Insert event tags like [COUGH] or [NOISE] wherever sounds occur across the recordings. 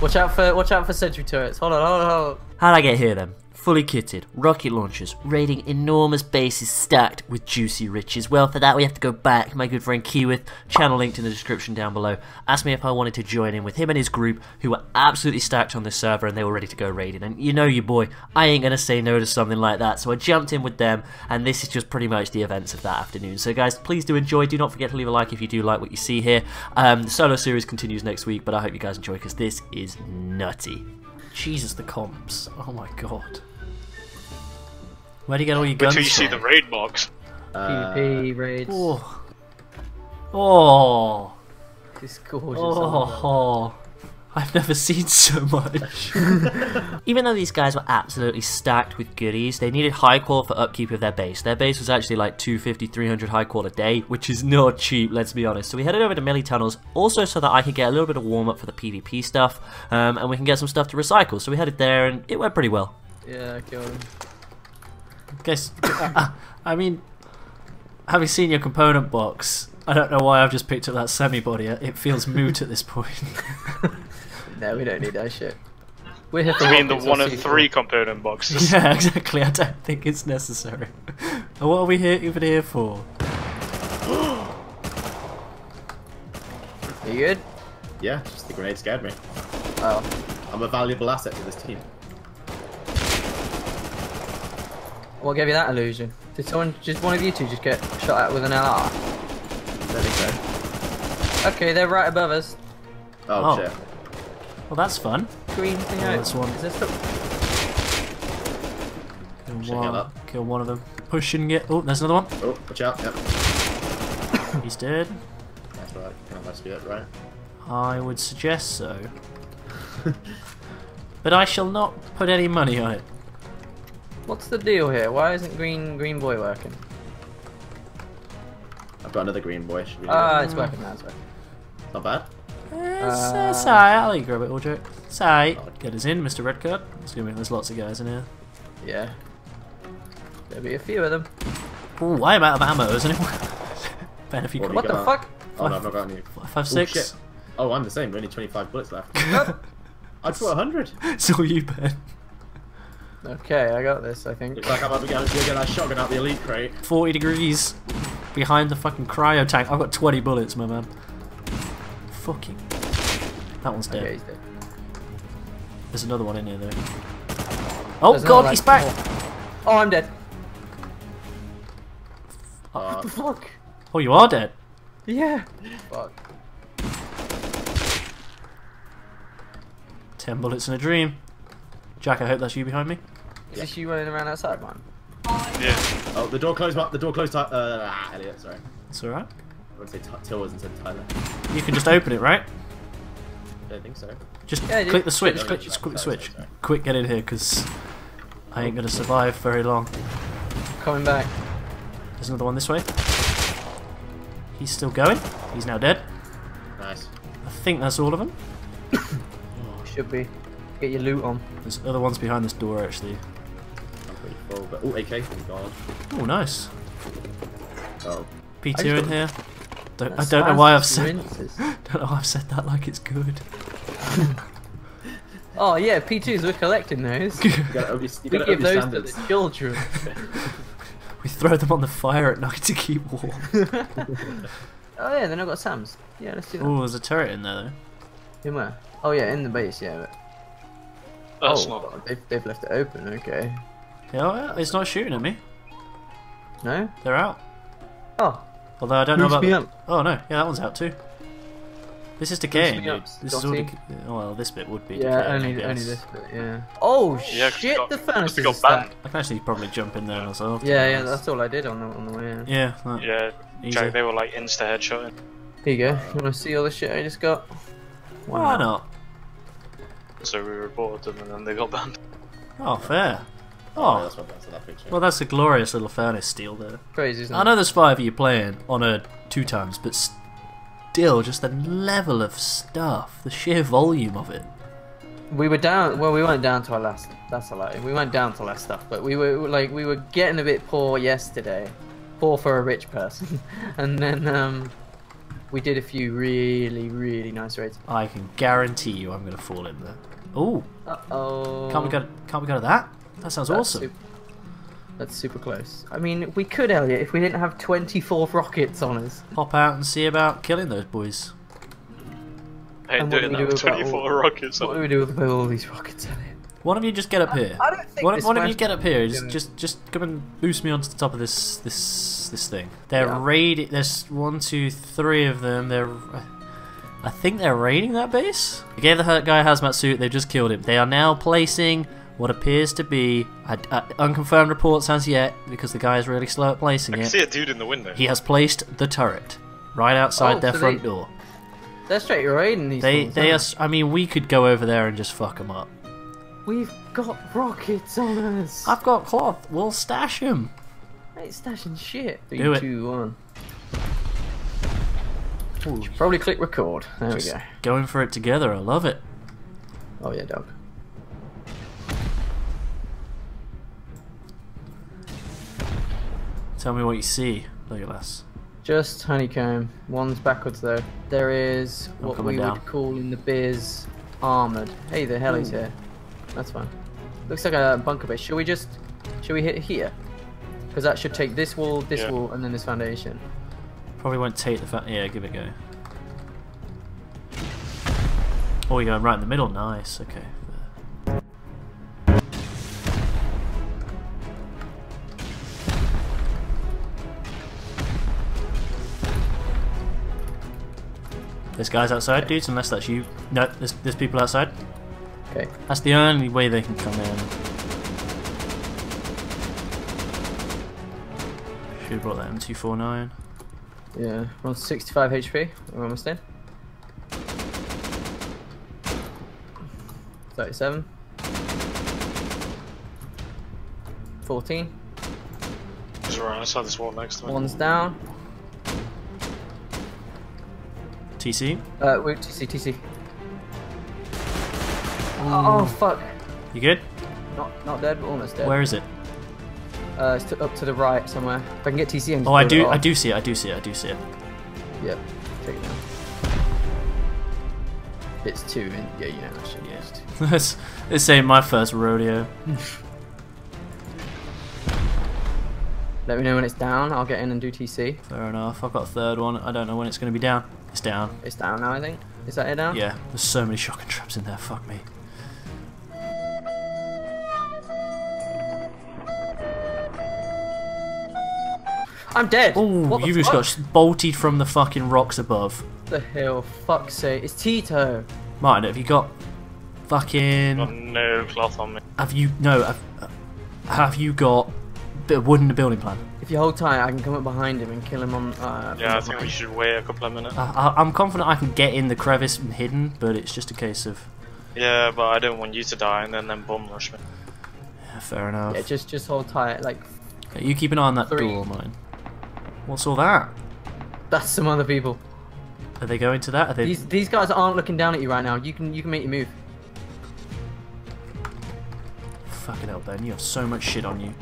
Watch out for watch out for sentry turrets. Hold on, hold on, hold on. How'd I get here then? Fully kitted, rocket launchers, raiding enormous bases stacked with juicy riches. Well, for that we have to go back. My good friend Keyworth, channel linked in the description down below, asked me if I wanted to join in with him and his group, who were absolutely stacked on this server and they were ready to go raiding. And you know you boy, I ain't gonna say no to something like that. So I jumped in with them, and this is just pretty much the events of that afternoon. So guys, please do enjoy. Do not forget to leave a like if you do like what you see here. Um, the solo series continues next week, but I hope you guys enjoy because this is nutty. Jesus, the comps. Oh my god. Where do you get all your Wait guns till you see from? the raid box. Uh, PvP raids. Oh. Oh. This gorgeous. Oh. I've never seen so much. [LAUGHS] Even though these guys were absolutely stacked with goodies, they needed high qual for upkeep of their base. Their base was actually like 250, 300 high qual a day, which is not cheap, let's be honest. So we headed over to Military Tunnels, also so that I could get a little bit of warm up for the PvP stuff, um, and we can get some stuff to recycle. So we headed there, and it went pretty well. Yeah, kill him. Guess, [COUGHS] I mean, having seen your component box, I don't know why I've just picked up that semi-body. It feels moot at this point. [LAUGHS] No, we don't need that shit. We're here for I mean the one and C4. three component boxes. [LAUGHS] yeah, exactly. I don't think it's necessary. And [LAUGHS] what are we here, even here for? [GASPS] Are you good? yeah, just the grenade scared me. Oh. I'm a valuable asset to this team. What gave you that illusion? Did someone, just one of you two, just get shot at with an LR? There we go. Okay, they're right above us. Oh, Oh. shit. Well, that's fun. Green thing Oh, out. that's one. Is this the... Kill one, kill one of them. Pushing it. Oh, there's another one. Oh, watch out. Yep. [COUGHS] He's dead. That's right. That must be it, right? I would suggest so. [LAUGHS] but I shall not put any money on it. What's the deal here? Why isn't Green Green Boy working? I've got another green boy. Should we do Ah, it? it's working now, it's working. Not bad. It's, Uh, it's alright, I'll let you grab it, all joke. It's alright. Get us in, Mr. Redcard. Assuming there's lots of guys in here. Yeah. There'll be a few of them. Ooh, I'm out of ammo, isn't it? [LAUGHS] Ben, if you What What the fuck? Oh, no, I've not got any. five, five, six. shit. Oh, I'm the same. Only 25 bullets left. I'd put 100. it's all you, Ben. Okay, I got this, I think. Looks like I'm about to get, get that shotgun out the elite crate. 40 degrees behind the fucking cryo tank. I've got 20 bullets, my man. Fucking. That one's dead. Okay, he's dead. There's another one in here, though. Oh, There's God, he's back! Oh, I'm dead. Uh, What the fuck? Oh, you are dead. Yeah. Fuck. 10 bullets in a dream. Jack, I hope that's you behind me. Is this you running around outside, man? Yeah. oh, the door closed. ma- The door closed. ti- Uh, ah, Elliot, sorry. It's alright. I want to say T- Till instead of Tyler. You can just open it, right? I don't think so. Just Yeah, click the switch. Click, just click the sorry, switch. sorry, sorry. Quick, get in here, because I ain't gonna survive very long. Coming back. There's another one this way. He's still going. He's now dead. Nice. I think that's all of them. [COUGHS] Should be. Get your loot on. There's other ones behind this door, actually. I'm pretty full, but oh, AK. Thank God. Oh, nice. Oh, P2 in here. Don't, I don't know why I've said. [LAUGHS] Don't know why I've said that like it's good. [LAUGHS] Oh yeah, P2s, we're collecting those. [LAUGHS] you gotta you We gotta owe give your those to the children. We throw them on the fire at night to keep warm. oh yeah, then I've got Sam's. Yeah, let's do that. Oh, there's a turret in there though. In where? Oh yeah, in the base, yeah. But... That's oh, not. they've, they've left it open, okay. though. Yeah, yeah, it's not shooting at me. No? They're out. Oh, Although I don't know about. me the- up. Oh no, yeah, that one's out too. This is decaying. dude. This is all. Dotty. Oh, well, this bit would be. yeah, decaying, I only, only this bit, yeah. Oh Yeah, 'cause we shit, got- the 'cause furnace we is got stacked. I can actually probably jump in there myself. Yeah, yeah, that's all I did on the, on the way in. Yeah, that- Yeah, Easy. Jack, they were like insta headshotting. Here you go. You wanna see all the shit I just got? Why not? So we reported them and then they got banned. Oh, fair. Oh, Oh, that's what that's that picture. well, that's a glorious little furnace steal there. Crazy, isn't it? I know there's five of you playing on a two times, but still, just the level of stuff, the sheer volume of it. We were down. Well, we weren't down to our last. That's a lie. We went down to last stuff, but we were like we were getting a bit poor yesterday, poor for a rich person, [LAUGHS] and then um, we did a few really, really nice raids. I can guarantee you I'm going to fall in there. Oh, Uh oh. can't we go? Can't we go to that? That sounds awesome. That's super close. I mean, we could, Elliot, if we didn't have 24 [LAUGHS] rockets on us. Pop out and see about killing those boys. I ain't And what do doing we that do with 24 all- rockets. What do we do with all these rockets, Elliot? Why don't you just get up here. I don't think One, this one of you get up here. Just, just, just come and boost me onto the top of this, this, this thing. They're Yeah. raid. There's one, two, three of them. They're. I think they're raiding that base. They gave the hurt guy a hazmat suit. They've just killed him. They are now placing what appears to be a, a- unconfirmed reports as yet because the guy is really slow at placing I can it. see a dude in the window. He has placed the turret right outside Oh, their so front they- door. They're straight raiding these They, fools, they are. aren't mean, we could go over there and just fuck them up. We've got rockets on us. I've got cloth. We'll stash him. I ain't stashing shit. Three, Do it. two, one. Probably click record. There Just we go. going for it together. I love it. Oh yeah, dog. Tell me what you see, Look at Legolas. Just honeycomb. One's backwards though. There is I'm what we down. would call in the biz armored. Hey, the heli's here. That's fine. Looks like a bunker base. Should we just? Should we hit here? Because that should take this wall, this Yeah. wall, and then this foundation. Probably won't take the fa- Yeah, give it a go. Oh, you're going right in the middle. Nice. Okay. There's guys outside, dudes, unless that's you. No, there's, there's people outside. Okay. That's the only way they can come in. Should have brought that M249. Yeah. We're on 65 HP. We're almost in. 37. 14. He's right outside this wall next to me. One's down. TC, Uh, wait, TC, TC. Oh, fuck. you good? Not, not dead, but almost dead. Where is it? Uh, it's to, up to the right somewhere. If I can get TC and Oh, I do, I do see it. I do see it. I do see it. Yep. Take it down. It's two, and yeah, you know that shit. Yeah. [LAUGHS] this, this ain't my first rodeo. Let me know when it's down. I'll get in and do TC. Fair enough. I've got a third one. I don't know when it's going to be down. It's down. It's down now, I think. Is that it down? Yeah. There's so many shotgun traps in there. Fuck me. I'm dead. Oh, what the you just got bolted from the fucking rocks above. the hell? Fuck's sake! It's Tito. Martin, have you got fucking... Got fucking? no cloth on me. Have you no? Have, have you got the wood in the building plan? If you hold tight, I can come up behind him and kill him on. Uh, Yeah, I think we should wait a couple of minutes. I, I, I'm confident I can get in the crevice and hidden, but it's just a case of Yeah, but I don't want you to die and then then bomb rush me. yeah, fair enough. Yeah, just just hold tight. Like Okay, you keep an eye on that Three. door, mine. What's all that? that's some other people. Are they going to that? Are they? These these guys aren't looking down at you right now. You can you can make your move. Fucking hell, Ben, you have so much shit on you.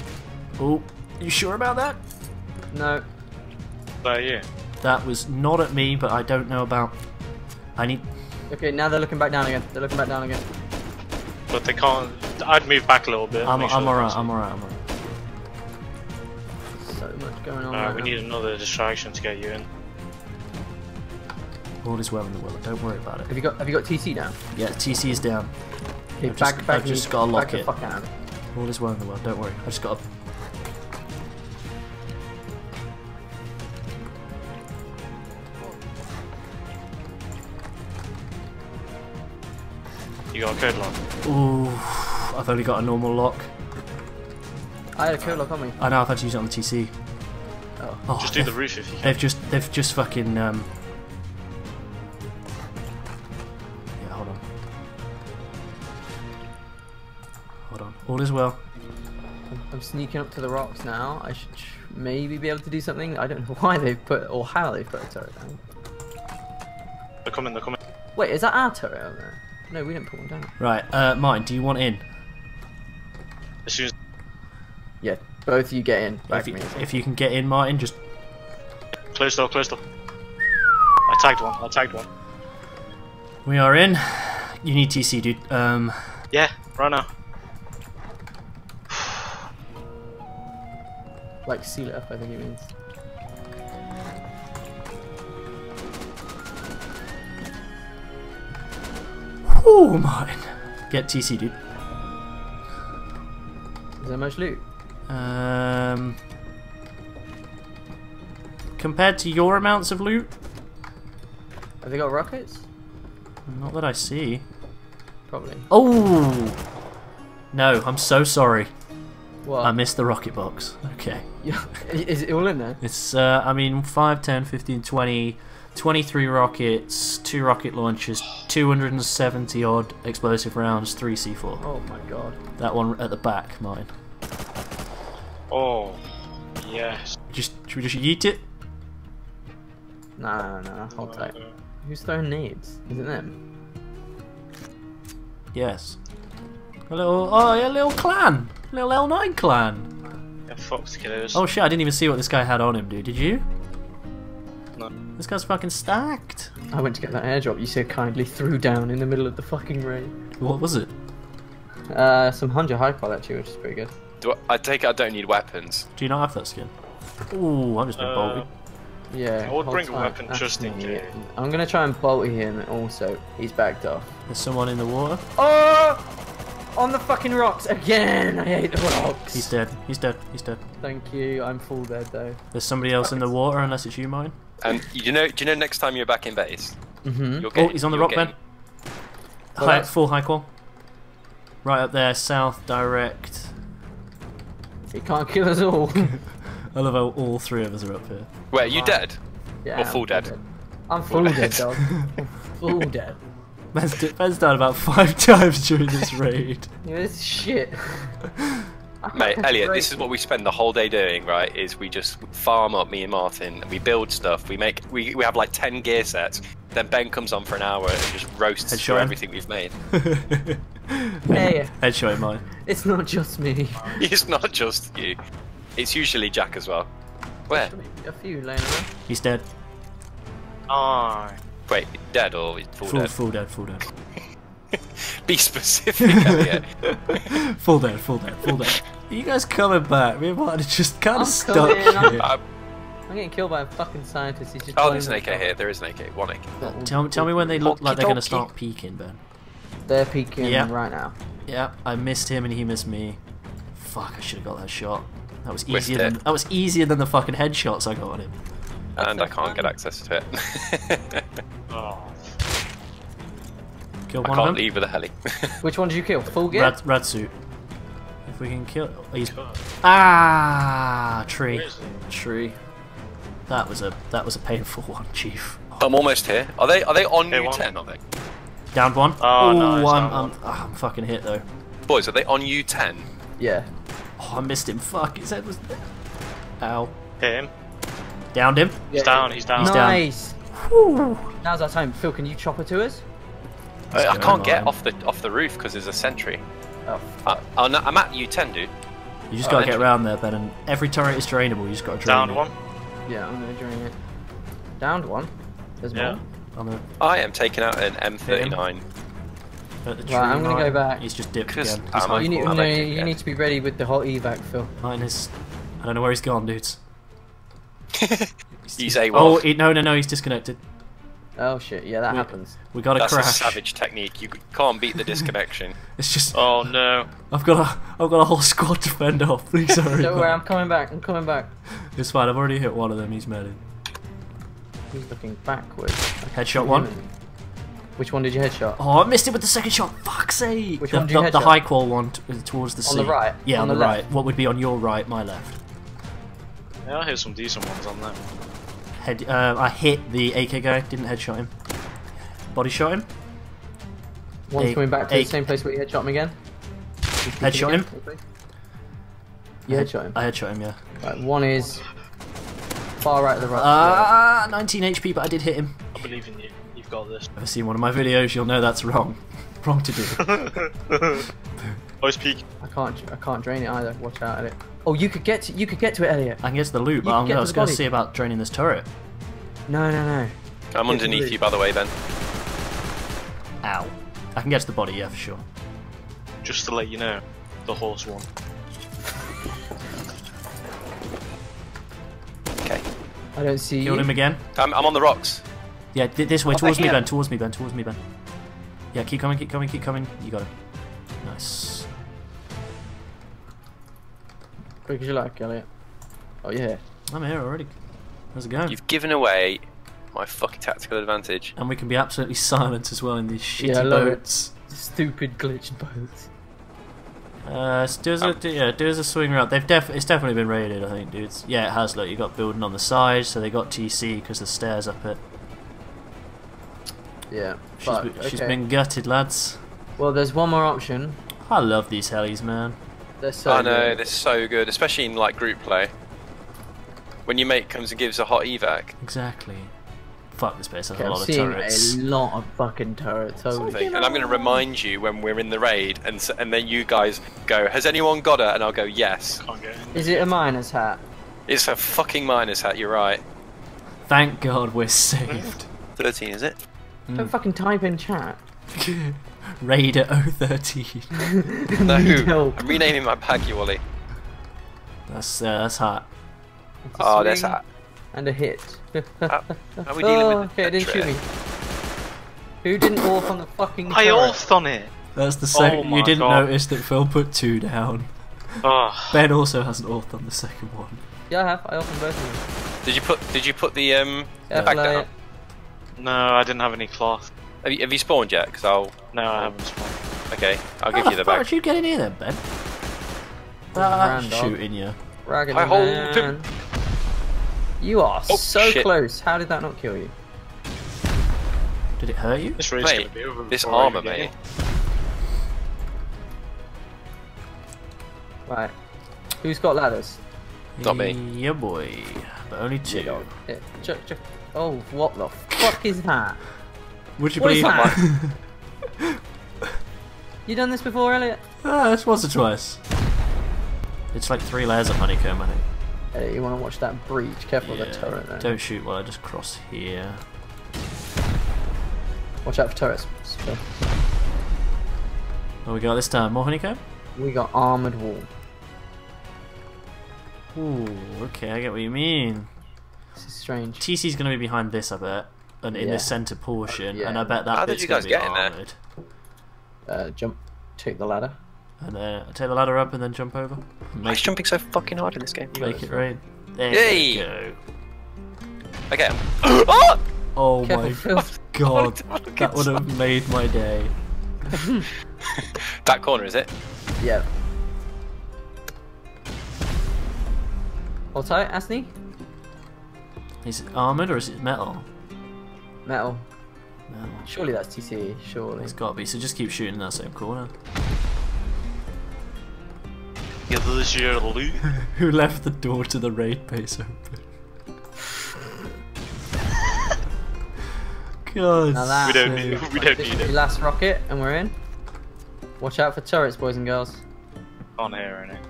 Oh, you sure about that? No. Is that you? That was not at me, but I don't know about. I need. Okay, now they're looking back down again. They're looking back down again. But they can't. I'd move back a little bit. I'm, sure I'm alright. I'm alright. I'm alright. So much going on. see. Alright, right we now. need another distraction to get you in. All is well in the world. Don't worry about it. Have you got Have you got TC down? Yeah, TC is down. Okay, I've back just- back. I've just gotta lock it. All is well in the world. Don't worry. I just got to. You got a code lock. Ooh, I've only got a normal lock. I had a kill lock on me. I know I've had to use it on the TC. Oh. Oh, Just do the they've- roof if you can. They've just, they've just fucking. Um... Yeah, hold on. Hold on. All is well. I'm, I'm sneaking up to the rocks now. I should maybe be able to do something. I don't know [LAUGHS] why they've put or how they've put a turret down. They're coming, they're coming. Wait, is that our turret over there? No, we didn't put one down. Right, uh, Martin, do you want in? As soon as Yeah, both of you get in. Back If you, me. if you can get in, Martin, just close door, close door. I tagged one. I tagged one. We are in. You need TC, dude. Um, Yeah, right now. Like seal it up, I think it means. Oh mine. Get TC, dude. Is there much loot? Um, compared to your amounts of loot, Have they got rockets? not that I see. Probably. Oh! No, I'm so sorry. What? I missed the rocket box. Okay. Yeah. [LAUGHS] Is it all in there? It's, uh, I mean, 5, 10, 15, 20, 23 rockets, 2 rocket launchers, 270 odd explosive rounds, 3 C4. Oh my god. That one at the back, mine. Oh, yes. Just, should we just yeet it? Nah, nah, nah, hold tight. Who's throwing nades? Is it them? Yes. A little, oh, yeah, a little clan. Little L9 clan. Yeah, Fox killers. Oh shit, I didn't even see what this guy had on him, dude. Did you? No. This guy's fucking stacked. I went to get that airdrop you so kindly threw down in the middle of the fucking rain. What was it? Uh, some Hunja high quality actually, which is pretty good. Do I, I take it I don't need weapons. Do you not have that skin? Ooh, I'm just been Uh, bolted. Yeah. I would hold bring a weapon That's just in me. case. I'm gonna try and bolty him also. He's backed off. There's someone in the water. Oh! On the fucking rocks again! I hate the rocks. He's dead. He's dead. He's dead. Thank you. I'm full dead though. There's somebody else in the water, unless it's you, mine. And you know, do you know next time you're back in base, Mm-hmm. you'll Oh, he's on the you'll rock, get- Ben. Well, High, full high qual. Right up there, south, direct. He can't kill us all. [LAUGHS] I love how all three of us are up here. Wait, are you dead? yeah, Or full I'm dead? I'm full Full [LAUGHS] dead, dead. dog. Full dead. Ben's, d- Ben's died about five [LAUGHS] times during this raid. Yeah, this shit. Mate, [LAUGHS] Elliot, this is what we spend the whole day doing, right? Is we just farm up me and Martin, and we build stuff. We make we, we have like ten gear sets. Then Ben comes on for an hour and just roasts Headshot through everything we've made. [LAUGHS] Hey, Headshot in mine. it's not just me. [LAUGHS] it's not just you. It's usually Jack as well. Where? A few laying around. He's dead. Oh, Wait, dead or full, Full, dead? full dead, full dead. Be specific, Elliot. Full dead, full dead, full dead. Are you guys coming back? Me and Martin are just kind I'm of stuck coming, I'm- here. Uh, I'm getting killed by a fucking scientist. He's just oh, there's an AK here. There is an AK. One AK. Tell, tell me when they look like they're going to start peeking, Ben. They're peeking Yeah. right now. Yeah, I missed him and he missed me. Fuck, I should have got that shot. That was easier than that was easier than the fucking headshots I got on him. And I can't get access to it. oh. [LAUGHS] Kill I can't of them. leave with a heli. [LAUGHS] Which one did you kill? Full gear? Rad, rad suit. If we can kill, he's ah tree, Where is he? tree. That was a that was a painful [LAUGHS] one, chief. I'm almost here. Are they? Are they on Hey. U10? Are they? Down one. Oh, Ooh, nice, I'm, I'm, one. ah, I'm fucking hit though. Boys, are they on U10? Yeah. Oh, I missed him. Fuck, his head was. Ow. Hit him. Downed him. He's down. He's down. He's down. nice. Now's our time. Phil, can you chop it to us? I, I can't get off the off the roof because there's a sentry. Oh, Uh, oh, no, I'm at U10, dude. You just Oh, gotta get around there, Ben. And every turret is drainable. You just gotta drain Down it. one. yeah, I'm gonna drain it. Downed one. There's Yeah. more. On the, I am taking out an M39. at the tree Right, I'm gonna line. go back. He's just dipped again. He's I'm high a- You need, no, you yeah. need to be ready with the hot evac, Phil. Mine is. I don't know where he's gone, dudes. [LAUGHS] He's a Oh, he, no, no, no, he's disconnected. Oh shit, yeah, that We- happens. We got a That's crash. a savage technique. You can't beat the [LAUGHS] disconnection. It's just Oh no. I've got a I've got a whole squad to fend off. [LAUGHS] Please hurry. Don't worry. I'm coming back, I'm coming back. It's fine. I've already hit one of them. He's mad. He's looking backwards. Headshot one. Hmm. Which one did you headshot? Oh, I missed it with the second shot. Fuck's sake. Which the, one did you the, the high qual one t- uh, towards the sea. On sea. the right? Yeah, On on, the the, left? right. What would be on your right, my left? Yeah, I hit some decent ones on there. Head. Uh, I hit the AK guy. Didn't headshot him. Body shot him. One's A- coming back to a- the same place where you headshot him again. Headshot again, him? hopefully. You headshot him. I headshot him. Yeah. Right, one is far right of the right. Ah, 19 HP, but I did hit him. I believe in you. You've got this. If I've seen one of my videos, you'll know that's wrong. [LAUGHS] wrong to do. [LAUGHS] He's peeking. I can't. I can't drain it either. Watch out, Elliot. Oh, you could get to. You could get to it, Elliot. I can get to the loot, but I'm, get I was going to body. see about draining this turret. No, no, no. I'm underneath you, by the way, Ben. Ow. I can get to the body, yeah, for sure. Just to let you know, the horse won. Okay. I don't see Killed you. him again. I'm, I'm on the rocks. Yeah, th- this way, Oh, towards me. Ben, towards me, Ben, towards me, Ben. Yeah, keep coming, keep coming, keep coming. You got him. Nice. Quick as you like, Elliot. Oh, you're here. I'm here already. How's it going? You've given away my fucking tactical advantage. And we can be absolutely silent as well in these shitty Yeah, I love it. Stupid glitched boats. Uh, s- do us a do, yeah, do us a swing route. They've def it's definitely been raided, I think, dudes. Yeah, it has. Look, you got building on the side, so they got TC because the stairs up it. Yeah. She's, Fuck, be- she's okay. been gutted, lads. Well, there's one more option. I love these helis, man. They're so I know, good. they're so good, especially in like group play. When your mate comes and gives a hot evac, Exactly. Fuck, this place has Okay, a I'm lot of turrets. a lot of fucking turrets. Holy something, and I'm going to remind you when we're in the raid, and s and then you guys go, "Has anyone got it?" And I'll go, "Yes." Can't get in. Is it a miner's hat? It's a fucking miner's hat. You're right. Thank God we're saved. [LAUGHS] Thirteen, is it? Hmm. Don't fucking type in chat. [LAUGHS] [LAUGHS] Raider 013. No, [LAUGHS] help. I'm renaming my Paggy Wally. That's uh, that's hot. Oh, that's hot. And a hit. How are we [LAUGHS] dealing oh, with okay, it didn't shoot me. Who didn't auth on the fucking I turret? authed on it. That's the second. Oh you didn't God. notice that Phil put two down. Oh, Ben also hasn't authed on the second one. Yeah, I have. I authed on both of them. Did you put? Did you put the um Yeah, bag down? no, I didn't have any cloth. Have you, have you spawned yet? Because I'll. No, I haven't spawned. Okay, I'll give How you the fuck bag. did you get in here then, Ben? Ah, Ran, dog. shooting you. Ragged I hold man. him. You are Oh, so shit. close. How did that not kill you? Did it hurt you? This raid's Mate, be over This armor, even mate. Right. Who's got ladders? Not me. Yeah, boy. But only two. Yeah, Chuck, Chuck. Oh, what the fuck is that? Would you What is believe that? [LAUGHS] You done this before, Elliot? ah, that's once or twice. It's like three layers of honeycomb, I think. Elliot, you want to watch that breach? Careful with the turret there. Don't shoot while I just cross here. Watch out for turrets. So, What we got this time? More honeycomb? we got armored wall. Ooh, okay, I get what you mean. This is strange. TC's gonna be behind this, I bet. And in Yeah. the centre portion, Yeah. and I bet that How did bit's you gonna be get in there? armoured. Uh, jump. Take the ladder. And then take the ladder up and then jump over. Why is Make, jumping so fucking hard in this game? make it rain. There Yay! you go. Okay. [GASPS] oh! Oh my [LAUGHS] god, [LAUGHS] that would have made my day. That corner, is it? Yeah. Hold tight, Asney. Is it armoured or is it metal? Metal. Metal. Surely that's TC. Surely. It's gotta be, so just keep shooting in that same corner. Give us your loot. Who left the door to the raid base open? [LAUGHS] God. Now that- We don't need. We don't need it. last rocket, and we're in. Watch out for turrets, boys and girls. On here, innit?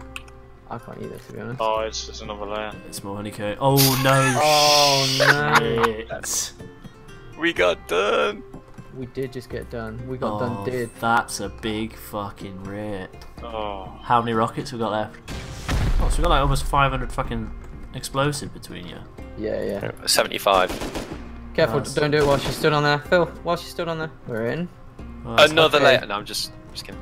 I can't either, to be honest. Oh, it's just another layer. It's more honeycomb. Oh no! Oh, no. Shit. We got done. We did just get done. We got Oh, done. Did. that's a big fucking rip. Oh, How many rockets we got left? Oh, so we got like almost 500 fucking explosive between you. Yeah, yeah. 75. Careful, Nice. don't do it while she's stood on there. Phil, while she's stood on there. We're in. Well, Another okay. layer. No, I'm just, just kidding.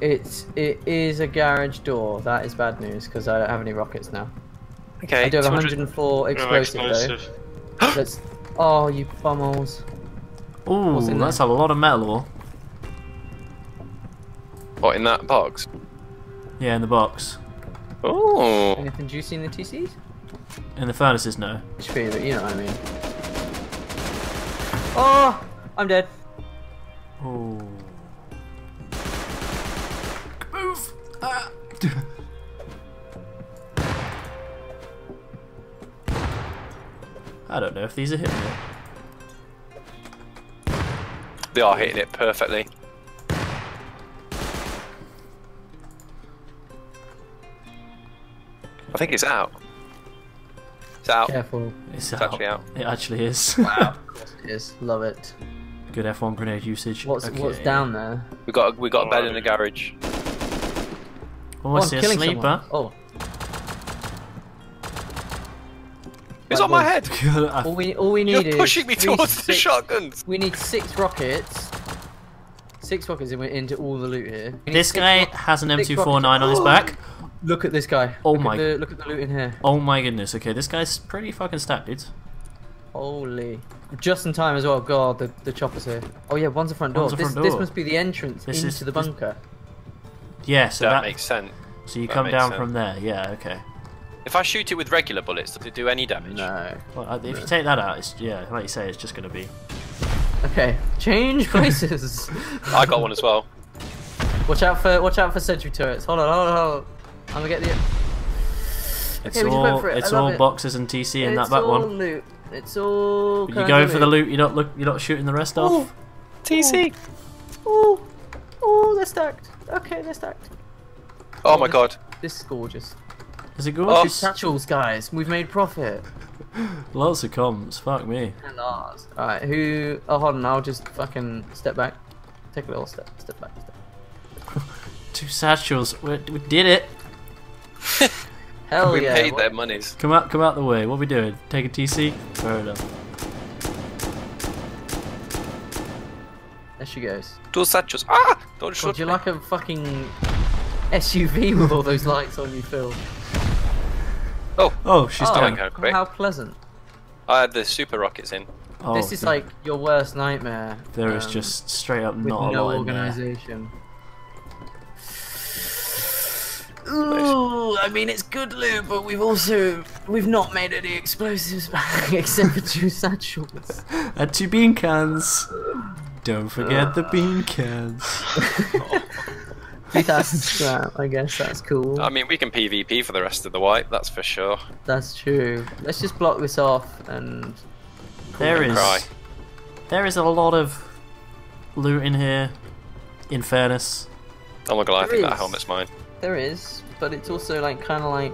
It's it is a garage door. That is bad news because I don't have any rockets now. Okay. I do have 200 104 no explosive, explosive. though. Let's. [GASPS] Oh, you bumholes. Ooh, What's in that's there? a lot of metal ore. What in that box? Yeah, in the box. Oh. Anything juicy in the TCs? In the furnaces, no. HP, but you know what I mean. Oh, I'm dead. Ooh. Move! Ah. [LAUGHS] I don't know if these are hitting it. They are hitting it perfectly. I think it's out. It's out. Careful. It's, It's actually out. It actually is. Wow. [LAUGHS] It is. Love it. Good F1 grenade usage. What's what's down there? We got a, we got a bed in the garage. Oh, I oh, I'm see a sleeper. someone. Oh, It's Right, on my head. [LAUGHS] all we all we need You're is pushing me three, towards the shotguns. We need six rockets. Six rockets and we're into all the loot here. This guy has an M249 on his oh! back. Look at this guy. Oh look my- At the, look at the loot in here. Oh my goodness. Okay, this guy's pretty fucking stacked, dude. Holy. Just in time as well. God, the, the chopper's here. Oh yeah, one's the front door. One's the this, front this door. must be the entrance This into is- the this- bunker. Yeah, so that, that, makes sense. so you that come down sense. from there. Yeah, okay. If I shoot it with regular bullets, does it do any damage? No. Well, uh, if you take that out, it's yeah, like you say, it's just gonna be. Okay, change [LAUGHS] places. I got one as well. watch out for watch out for sentry turrets. Hold on, hold on, hold on. I'm gonna get the. It's Okay, we just went all for it. It's all it. boxes and TC in it's that back all one. loot. It's all. But you kinds go for the loot. You're not look. You're not shooting the rest off. TC. Oh, oh, they're stacked. Okay, they're stacked. Oh my god. This is gorgeous. Is it Oh. gorgeous? Satchels, guys. We've made profit. Lots of comms. Fuck me. And ours. Alright, who. Oh, hold on. I'll just fucking step back. Take a little step. Step back. Step. [LAUGHS] Two satchels. We, we did it. [LAUGHS] Hell we yeah. paid what- their monies. Come out. Come out the way. What are we doing? Take a TC. Fair enough. There she goes. Two satchels. Ah! Don't God, shoot you're me. like a fucking SUV with all those lights on you, Phil. Oh, she's oh, down. kinda quick. How pleasant. I had the super rockets in. Oh, this is the- like your worst nightmare. There is um, just straight up with not a no lot organization. Ooh, I mean it's good loot, but we've also we've not made any explosives back [LAUGHS] except for two satchels. And [LAUGHS] two bean cans. Don't forget the bean cans. [LAUGHS] [LAUGHS] Two thousand scrap, I guess that's cool. I mean, we can PvP for the rest of the wipe, that's for sure. That's true. Let's just block this off and There and is cry. there is a lot of loot in here. In fairness, Oh my god, I There think that helmet's mine. there is, but it's also like kind of like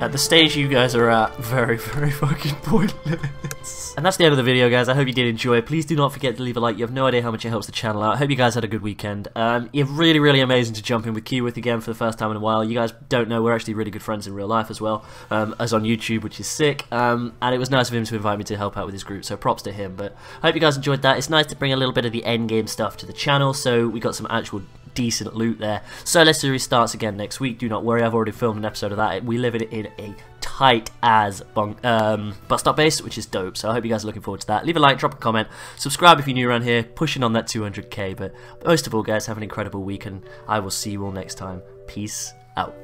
at the stage you guys are at, very [LAUGHS] very fucking pointless. And that's the end of the video, guys. I hope you did enjoy. Please do not forget to leave a like. You have no idea how much it helps the channel out. I hope you guys had a good weekend. Um, you're really really amazing to jump in with Keyworth again for the first time in a while. You guys don't know we're actually really good friends in real life as well, um, as on YouTube, which is sick. Um, and it was nice of him to invite me to help out with his group. So props to him. But I hope you guys enjoyed that. It's nice to bring a little bit of the end game stuff to the channel. So we got some actual decent loot there. Solo Series starts again next week. Do not worry, I've already filmed an episode of that. We live in, in a tight as bunk, um, bus stop base, which is dope. So I hope you guys are looking forward to that. Leave a like, drop a comment, subscribe if you're new around here, pushing on that 200k. But most of all, guys, have an incredible week, and I will see you all next time. Peace out.